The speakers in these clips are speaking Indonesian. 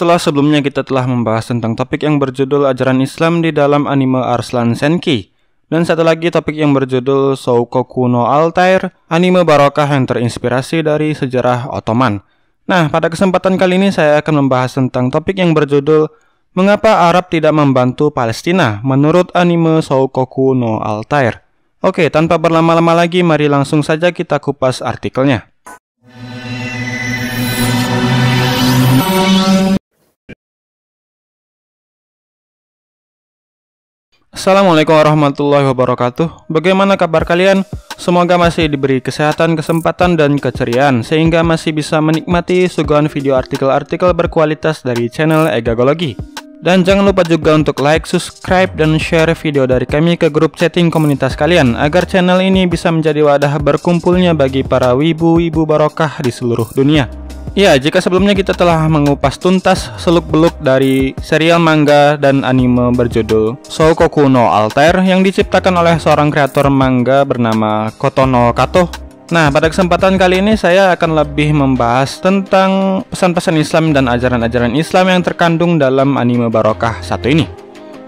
setelah sebelumnya kita telah membahas tentang topik yang berjudul ajaran Islam di dalam anime Arslan Senki. Dan satu lagi topik yang berjudul Soukoku no Altair, anime barokah yang terinspirasi dari sejarah Ottoman. Nah, pada kesempatan kali ini saya akan membahas tentang topik yang berjudul Mengapa Arab tidak membantu Palestina menurut anime Soukoku no Altair. Oke, tanpa berlama-lama lagi, mari langsung saja kita kupas artikelnya. Assalamualaikum warahmatullahi wabarakatuh. Bagaimana kabar kalian? Semoga masih diberi kesehatan, kesempatan, dan keceriaan Sehingga masih bisa menikmati suguhan video artikel-artikel berkualitas dari channel Egagologi Dan jangan lupa juga untuk like, subscribe, dan share video dari kami ke grup chatting komunitas kalian Agar channel ini bisa menjadi wadah berkumpulnya bagi para wibu-wibu barokah di seluruh dunia Ya, jika sebelumnya kita telah mengupas tuntas seluk-beluk dari serial manga dan anime berjudul Shoukoku no Altair yang diciptakan oleh seorang kreator manga bernama Kotono Kato. Nah, pada kesempatan kali ini saya akan lebih membahas tentang pesan-pesan Islam dan ajaran-ajaran Islam yang terkandung dalam anime Barokah satu ini.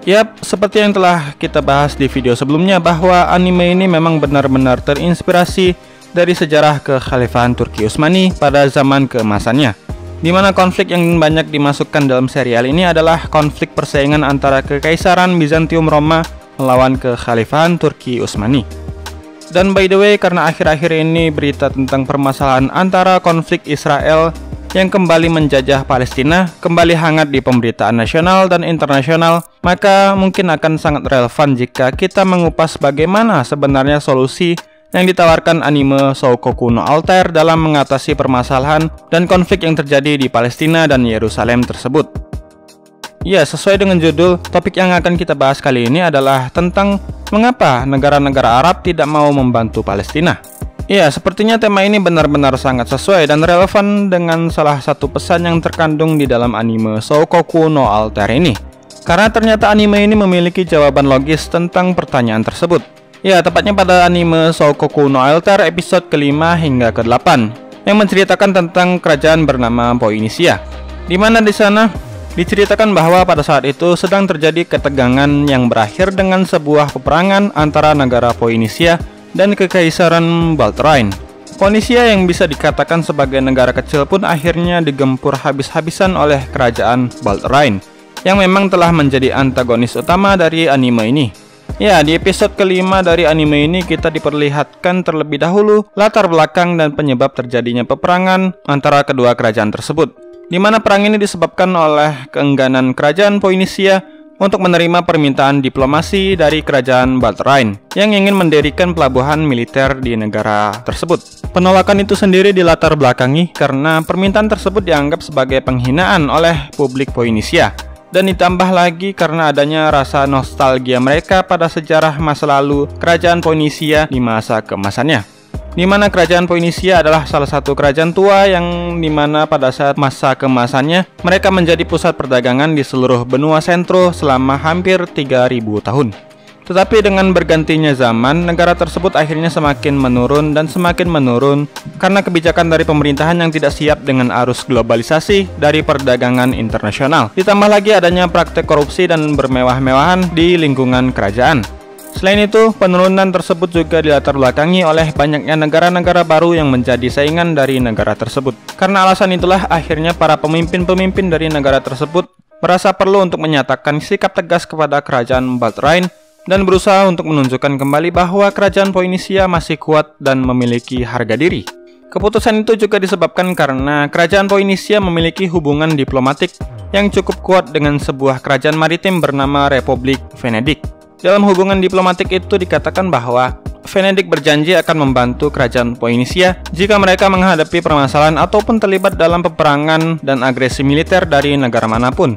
Yap, seperti yang telah kita bahas di video sebelumnya bahwa anime ini memang benar-benar terinspirasi dari sejarah kekhalifahan Turki Utsmani pada zaman keemasannya di mana konflik yang banyak dimasukkan dalam serial ini adalah konflik persaingan antara kekaisaran Bizantium Roma melawan kekhalifahan Turki Utsmani. Dan by the way, karena akhir-akhir ini berita tentang permasalahan antara konflik Israel yang kembali menjajah Palestina kembali hangat di pemberitaan nasional dan internasional, maka mungkin akan sangat relevan jika kita mengupas bagaimana sebenarnya solusi yang ditawarkan anime Shoukoku no Altair dalam mengatasi permasalahan dan konflik yang terjadi di Palestina dan Yerusalem tersebut. Ya, sesuai dengan judul, topik yang akan kita bahas kali ini adalah tentang mengapa negara-negara Arab tidak mau membantu Palestina. Ya, sepertinya tema ini benar-benar sangat sesuai dan relevan dengan salah satu pesan yang terkandung di dalam anime Shoukoku no Altair ini. Karena ternyata anime ini memiliki jawaban logis tentang pertanyaan tersebut. Ya, tepatnya pada anime Shoukoku no Altar episode kelima hingga ke-8 yang menceritakan tentang kerajaan bernama Poinisia. Di mana di sana diceritakan bahwa pada saat itu sedang terjadi ketegangan yang berakhir dengan sebuah peperangan antara negara Poinisia dan kekaisaran Baltrain. Poinisia yang bisa dikatakan sebagai negara kecil pun akhirnya digempur habis-habisan oleh kerajaan Baltrain yang memang telah menjadi antagonis utama dari anime ini. Ya, di episode kelima dari anime ini kita diperlihatkan terlebih dahulu latar belakang dan penyebab terjadinya peperangan antara kedua kerajaan tersebut. Di mana perang ini disebabkan oleh keengganan kerajaan Poinisia untuk menerima permintaan diplomasi dari kerajaan Baltrain yang ingin mendirikan pelabuhan militer di negara tersebut. Penolakan itu sendiri dilatar belakangi karena permintaan tersebut dianggap sebagai penghinaan oleh publik Poinisia dan ditambah lagi karena adanya rasa nostalgia mereka pada sejarah masa lalu kerajaan Poinisia di masa keemasannya. Di mana kerajaan Poinisia adalah salah satu kerajaan tua yang di mana pada saat masa kemasannya mereka menjadi pusat perdagangan di seluruh benua sentro selama hampir 3000 tahun. Tetapi dengan bergantinya zaman, negara tersebut akhirnya semakin menurun dan semakin menurun karena kebijakan dari pemerintahan yang tidak siap dengan arus globalisasi dari perdagangan internasional. Ditambah lagi adanya praktek korupsi dan bermewah-mewahan di lingkungan kerajaan. Selain itu, penurunan tersebut juga dilatar belakangi oleh banyaknya negara-negara baru yang menjadi saingan dari negara tersebut. Karena alasan itulah akhirnya para pemimpin-pemimpin dari negara tersebut merasa perlu untuk menyatakan sikap tegas kepada kerajaan Baltrain dan berusaha untuk menunjukkan kembali bahwa kerajaan Poinisia masih kuat dan memiliki harga diri. Keputusan itu juga disebabkan karena kerajaan Poinisia memiliki hubungan diplomatik yang cukup kuat dengan sebuah kerajaan maritim bernama Republik Venedik. Dalam hubungan diplomatik itu dikatakan bahwa Venedik berjanji akan membantu kerajaan Poinisia jika mereka menghadapi permasalahan ataupun terlibat dalam peperangan dan agresi militer dari negara mana pun.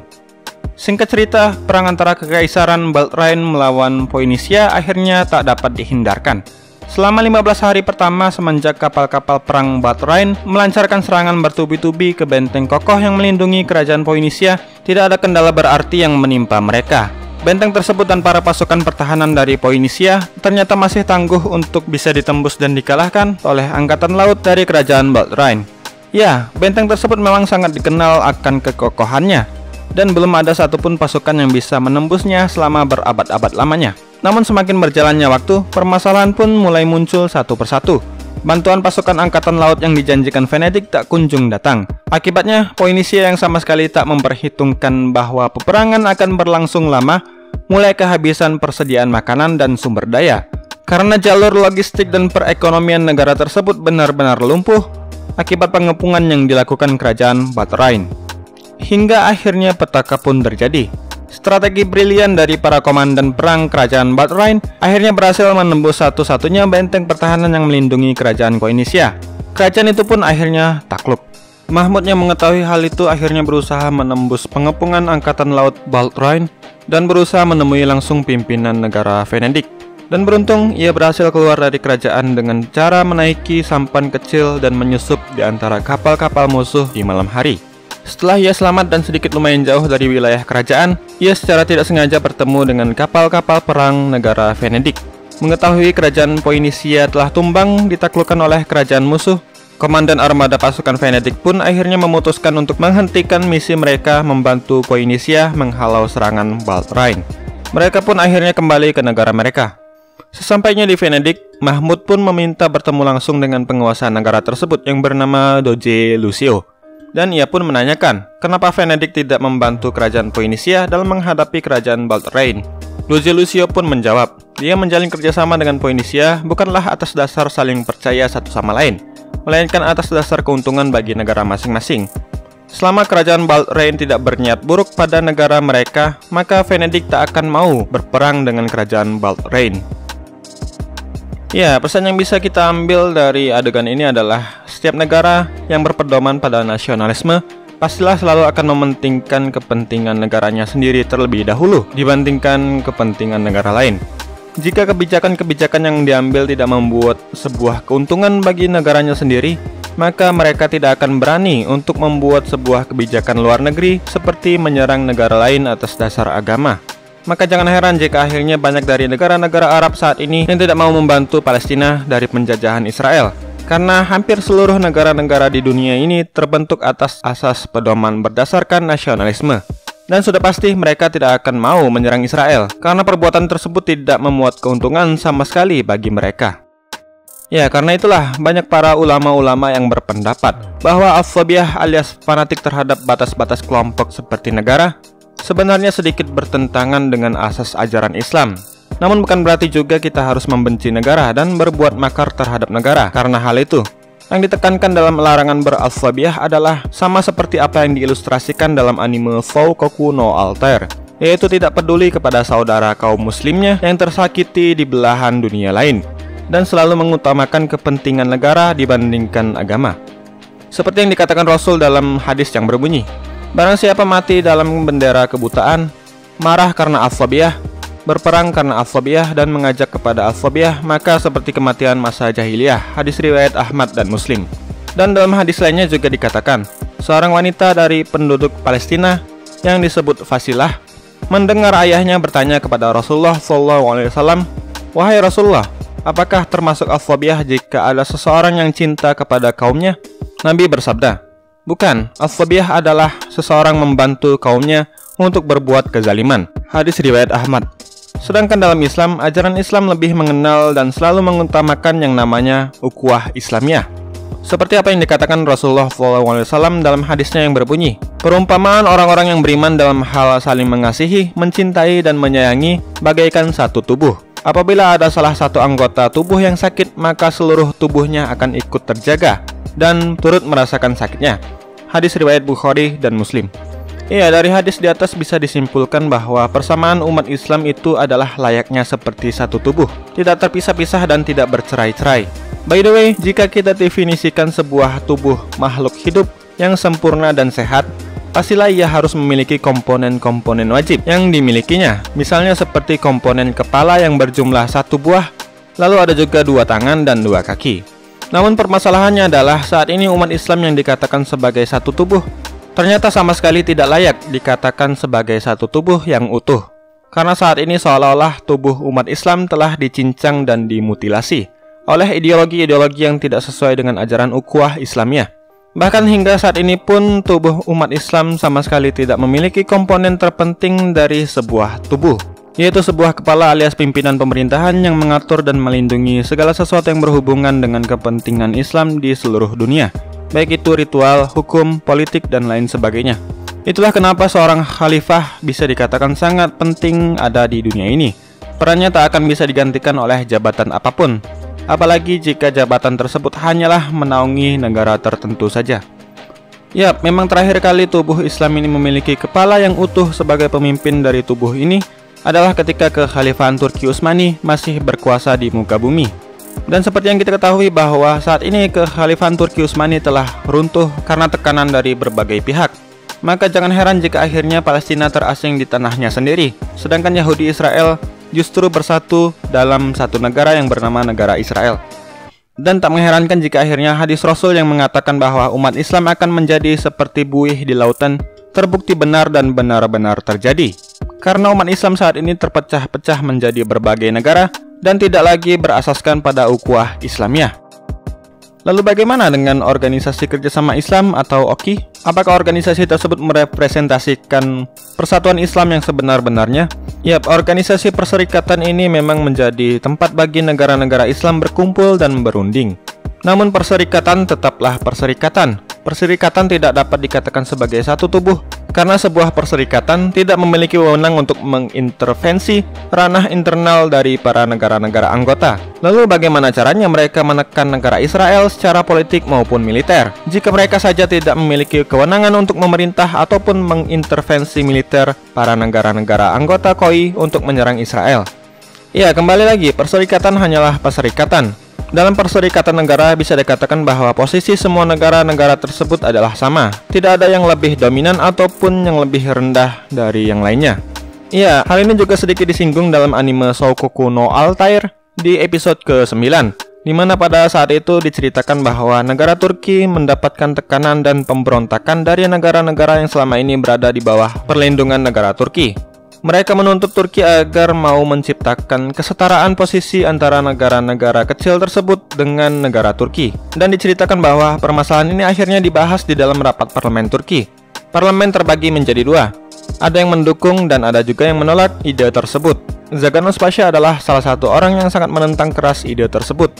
Singkat cerita, perang antara kekaisaran Baltrain melawan Poinisia akhirnya tak dapat dihindarkan. Selama 15 hari pertama semenjak kapal-kapal perang Baltrain melancarkan serangan bertubi-tubi ke benteng kokoh yang melindungi kerajaan Poinisia, tidak ada kendala berarti yang menimpa mereka. Benteng tersebut dan para pasukan pertahanan dari Poinisia ternyata masih tangguh untuk bisa ditembus dan dikalahkan oleh angkatan laut dari kerajaan Baltrain. Ya, benteng tersebut memang sangat dikenal akan kekokohannya, dan belum ada satupun pasukan yang bisa menembusnya selama berabad-abad lamanya. Namun semakin berjalannya waktu, permasalahan pun mulai muncul satu persatu. Bantuan pasukan angkatan laut yang dijanjikan Venedik tak kunjung datang. Akibatnya, Poinisia yang sama sekali tak memperhitungkan bahwa peperangan akan berlangsung lama, mulai kehabisan persediaan makanan dan sumber daya. Karena jalur logistik dan perekonomian negara tersebut benar-benar lumpuh akibat pengepungan yang dilakukan kerajaan Batrain. Hingga akhirnya petaka pun terjadi. Strategi brilian dari para komandan perang kerajaan Batrain akhirnya berhasil menembus satu-satunya benteng pertahanan yang melindungi kerajaan Koinisia. Kerajaan itu pun akhirnya takluk. Mahmud yang mengetahui hal itu akhirnya berusaha menembus pengepungan angkatan laut Baltrain dan berusaha menemui langsung pimpinan negara Venedik. Dan beruntung ia berhasil keluar dari kerajaan dengan cara menaiki sampan kecil dan menyusup di antara kapal-kapal musuh di malam hari. Setelah ia selamat dan sedikit lumayan jauh dari wilayah kerajaan, ia secara tidak sengaja bertemu dengan kapal-kapal perang negara Venedik. Mengetahui kerajaan Poinisia telah tumbang ditaklukkan oleh kerajaan musuh, Komandan armada pasukan Venedik pun akhirnya memutuskan untuk menghentikan misi mereka membantu Poinisia menghalau serangan Baltrain. Mereka pun akhirnya kembali ke negara mereka. Sesampainya di Venedik, Mahmud pun meminta bertemu langsung dengan penguasa negara tersebut yang bernama Doge Lucio. Dan ia pun menanyakan, kenapa Venedik tidak membantu kerajaan Poinisia dalam menghadapi kerajaan Baltrain. Doge Lucio pun menjawab, dia menjalin kerjasama dengan Poinisia bukanlah atas dasar saling percaya satu sama lain, melainkan atas dasar keuntungan bagi negara masing-masing. Selama kerajaan Baltrain tidak berniat buruk pada negara mereka, maka Venedik tak akan mau berperang dengan kerajaan Baltrain. Ya, pesan yang bisa kita ambil dari adegan ini adalah setiap negara yang berpedoman pada nasionalisme pastilah selalu akan mementingkan kepentingan negaranya sendiri terlebih dahulu dibandingkan kepentingan negara lain. Jika kebijakan-kebijakan yang diambil tidak membuat sebuah keuntungan bagi negaranya sendiri, maka mereka tidak akan berani untuk membuat sebuah kebijakan luar negeri seperti menyerang negara lain atas dasar agama. Maka jangan heran jika akhirnya banyak dari negara-negara Arab saat ini yang tidak mau membantu Palestina dari penjajahan Israel. Karena hampir seluruh negara-negara di dunia ini terbentuk atas asas pedoman berdasarkan nasionalisme. Dan sudah pasti mereka tidak akan mau menyerang Israel karena perbuatan tersebut tidak memuat keuntungan sama sekali bagi mereka. Ya, karena itulah banyak para ulama-ulama yang berpendapat bahwa afobiah alias fanatik terhadap batas-batas kelompok seperti negara sebenarnya sedikit bertentangan dengan asas ajaran Islam. Namun bukan berarti juga kita harus membenci negara dan berbuat makar terhadap negara karena hal itu. Yang ditekankan dalam larangan beralfabiah adalah sama seperti apa yang diilustrasikan dalam anime Foukoku no Alter, yaitu tidak peduli kepada saudara kaum muslimnya yang tersakiti di belahan dunia lain, dan selalu mengutamakan kepentingan negara dibandingkan agama. Seperti yang dikatakan Rasul dalam hadis yang berbunyi, Barang siapa mati dalam bendera kebutaan, marah karena alfabiah, berperang karena alfabiah dan mengajak kepada alfabiah, maka seperti kematian masa jahiliyah. Hadis riwayat Ahmad dan Muslim. Dan dalam hadis lainnya juga dikatakan, seorang wanita dari penduduk Palestina yang disebut Fasilah mendengar ayahnya bertanya kepada Rasulullah SAW, "Wahai Rasulullah, apakah termasuk alfabiah jika ada seseorang yang cinta kepada kaumnya?" Nabi bersabda, Bukan, Al-Fabiyah adalah seseorang membantu kaumnya untuk berbuat kezaliman. Hadis riwayat Ahmad. Sedangkan dalam Islam, ajaran Islam lebih mengenal dan selalu mengutamakan yang namanya ukhuwah Islamiyah. Seperti apa yang dikatakan Rasulullah SAW dalam hadisnya yang berbunyi, perumpamaan orang-orang yang beriman dalam hal saling mengasihi, mencintai, dan menyayangi bagaikan satu tubuh. Apabila ada salah satu anggota tubuh yang sakit, maka seluruh tubuhnya akan ikut terjaga dan turut merasakan sakitnya. Hadis riwayat Bukhari dan Muslim. Iya, dari hadis di atas bisa disimpulkan bahwa persamaan umat Islam itu adalah layaknya seperti satu tubuh, tidak terpisah-pisah dan tidak bercerai-cerai. By the way, jika kita definisikan sebuah tubuh makhluk hidup yang sempurna dan sehat, pastilah ia harus memiliki komponen-komponen wajib yang dimilikinya. Misalnya seperti komponen kepala yang berjumlah satu buah, lalu ada juga dua tangan dan dua kaki. Namun permasalahannya adalah saat ini umat Islam yang dikatakan sebagai satu tubuh ternyata sama sekali tidak layak dikatakan sebagai satu tubuh yang utuh. Karena saat ini seolah-olah tubuh umat Islam telah dicincang dan dimutilasi oleh ideologi-ideologi yang tidak sesuai dengan ajaran ukhuwah Islamiyah. Bahkan hingga saat ini pun tubuh umat Islam sama sekali tidak memiliki komponen terpenting dari sebuah tubuh, yaitu sebuah kepala alias pimpinan pemerintahan yang mengatur dan melindungi segala sesuatu yang berhubungan dengan kepentingan Islam di seluruh dunia, baik itu ritual, hukum, politik, dan lain sebagainya. Itulah kenapa seorang khalifah bisa dikatakan sangat penting ada di dunia ini. Perannya tak akan bisa digantikan oleh jabatan apa pun, apalagi jika jabatan tersebut hanyalah menaungi negara tertentu saja. Yap, memang terakhir kali tubuh Islam ini memiliki kepala yang utuh sebagai pemimpin dari tubuh ini adalah ketika kekhalifahan Turki Utsmani masih berkuasa di muka bumi. Dan seperti yang kita ketahui bahwa saat ini kekhalifahan Turki Utsmani telah runtuh karena tekanan dari berbagai pihak. Maka jangan heran jika akhirnya Palestina terasing di tanahnya sendiri, sedangkan Yahudi Israel justru bersatu dalam satu negara yang bernama negara Israel. Dan tak mengherankan jika akhirnya hadis Rasul yang mengatakan bahwa umat Islam akan menjadi seperti buih di lautan terbukti benar dan benar-benar terjadi. Karena umat Islam saat ini terpecah-pecah menjadi berbagai negara dan tidak lagi berasaskan pada ukhuwah Islamiyah. Lalu bagaimana dengan Organisasi Kerjasama Islam atau OKI? Apakah organisasi tersebut merepresentasikan persatuan Islam yang sebenar-benarnya? Yap, organisasi perserikatan ini memang menjadi tempat bagi negara-negara Islam berkumpul dan berunding. Namun perserikatan tetaplah perserikatan. Perserikatan tidak dapat dikatakan sebagai satu tubuh karena sebuah perserikatan tidak memiliki wewenang untuk mengintervensi ranah internal dari para negara-negara anggota. Lalu bagaimana caranya mereka menekan negara Israel secara politik maupun militer? Jika mereka saja tidak memiliki kewenangan untuk memerintah ataupun mengintervensi militer para negara-negara anggota KOI untuk menyerang Israel. Ya, kembali lagi, perserikatan hanyalah perserikatan. Dalam perserikatan negara bisa dikatakan bahwa posisi semua negara-negara tersebut adalah sama. Tidak ada yang lebih dominan ataupun yang lebih rendah dari yang lainnya. Ya, hal ini juga sedikit disinggung dalam anime Soukoku no Altair di episode ke-9 di mana pada saat itu diceritakan bahwa negara Turki mendapatkan tekanan dan pemberontakan dari negara-negara yang selama ini berada di bawah perlindungan negara Turki. Mereka menuntut Turki agar mau menciptakan kesetaraan posisi antara negara-negara kecil tersebut dengan negara Turki. Dan diceritakan bahwa permasalahan ini akhirnya dibahas di dalam rapat parlemen Turki. Parlemen terbagi menjadi dua. Ada yang mendukung dan ada juga yang menolak ide tersebut. Zaganos Pasha adalah salah satu orang yang sangat menentang keras ide tersebut.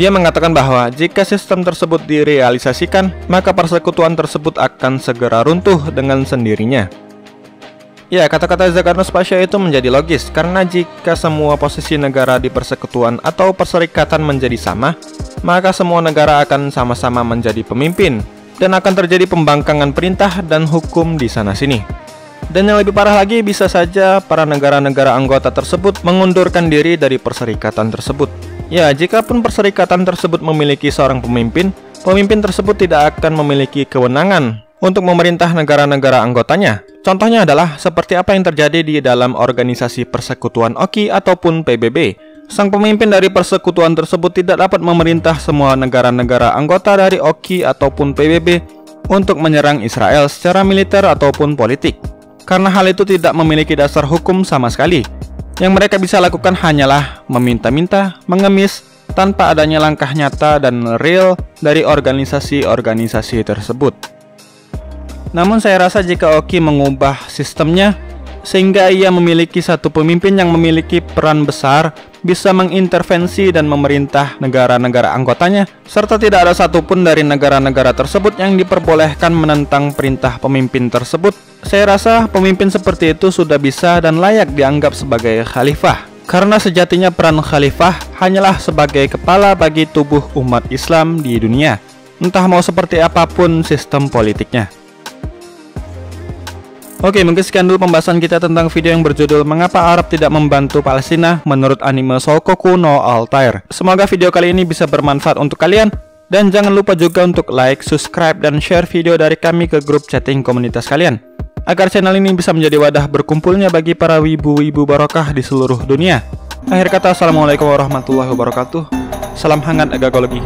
Dia mengatakan bahwa jika sistem tersebut direalisasikan, maka persekutuan tersebut akan segera runtuh dengan sendirinya. Ya, kata-kata Zagarnos Pasha itu menjadi logis karena jika semua posisi negara di persekutuan atau perserikatan menjadi sama, maka semua negara akan sama-sama menjadi pemimpin dan akan terjadi pembangkangan perintah dan hukum di sana-sini. Dan yang lebih parah lagi bisa saja para negara-negara anggota tersebut mengundurkan diri dari perserikatan tersebut. Ya, jika pun perserikatan tersebut memiliki seorang pemimpin, pemimpin tersebut tidak akan memiliki kewenangan untuk memerintah negara-negara anggotanya. Contohnya adalah seperti apa yang terjadi di dalam organisasi persekutuan OKI ataupun PBB. Sang pemimpin dari persekutuan tersebut tidak dapat memerintah semua negara-negara anggota dari OKI ataupun PBB untuk menyerang Israel secara militer ataupun politik. Karena hal itu tidak memiliki dasar hukum sama sekali. Yang mereka bisa lakukan hanyalah meminta-minta, mengemis, tanpa adanya langkah nyata dan real dari organisasi-organisasi tersebut. Namun saya rasa jika Oki mengubah sistemnya sehingga ia memiliki satu pemimpin yang memiliki peran besar bisa mengintervensi dan memerintah negara-negara anggotanya serta tidak ada satupun dari negara-negara tersebut yang diperbolehkan menentang perintah pemimpin tersebut. Saya rasa pemimpin seperti itu sudah bisa dan layak dianggap sebagai khalifah karena sejatinya peran khalifah hanyalah sebagai kepala bagi tubuh umat Islam di dunia entah mau seperti apa pun sistem politiknya Oke, mungkin sekian dulu pembahasan kita tentang video yang berjudul Mengapa Arab Tidak Membantu Palestina menurut anime Sokoku no Altair. Semoga video kali ini bisa bermanfaat untuk kalian dan jangan lupa juga untuk like, subscribe, dan share video dari kami ke grup chatting komunitas kalian agar channel ini bisa menjadi wadah berkumpulnya bagi para wibu-wibu barokah di seluruh dunia. Akhir kata, Assalamualaikum warahmatullahi wabarakatuh. Salam hangat agakologi.